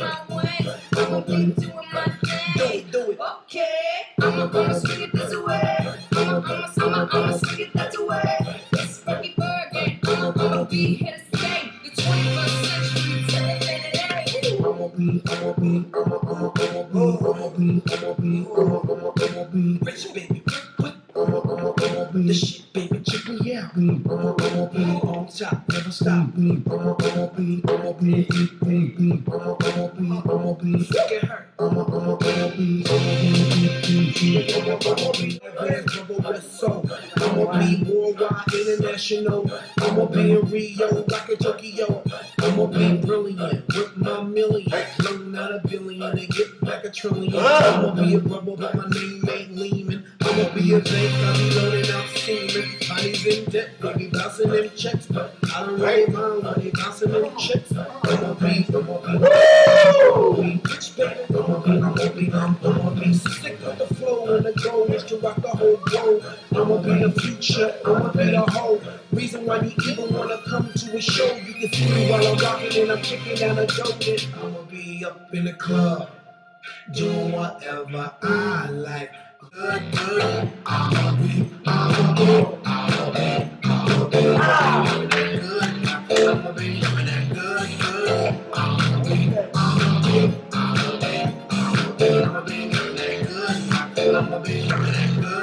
I'ma be doing my thing. Do it. Okay, I'ma, I'ma swing it this way. I'ma, I'ma, I'ma, I'ma swing it that way. It's Frankie Bergen. I'ma, be here to stay. The 21st century till. I'ma be, I'ma be, I'ma, I'ma, I'ma be, I'ma be, I'ma I'ma, I'ma, be. Rich baby, The shit, baby, check me out. I'ma, I'ma be on top, never stop. I'ma, I'ma be, I'ma be. Get hurt. I'ma, I'ma, I'ma be, I'ma be, I'ma, I'ma be. Advanced double west soul. I'ma be worldwide, international. I'ma be in Rio, like a Tokyo. I'ma be brilliant with my million. Loan out a billion and get back a trillion. I'ma be a rebel, but my name ain't Lehman. I'ma be a bank, I'll be loading out semen. Bodies in debt, they be bouncing them checks, but I don't really mind when they bouncing them checks. I'ma be, I'ma be, I'ma be rich, baby. I'ma be, I'ma be, I'ma be sick of the flow and the goal is to rock the whole globe. I'ma be the future, I'ma be the whole reason why you even wanna come to a show. You can see me while I'm rocking and I'm kicking down a dope. I'ma be up in the club, doing whatever I like. Good, good. Good. I'ma be doing that good, good. Be, I'ma be doing that good.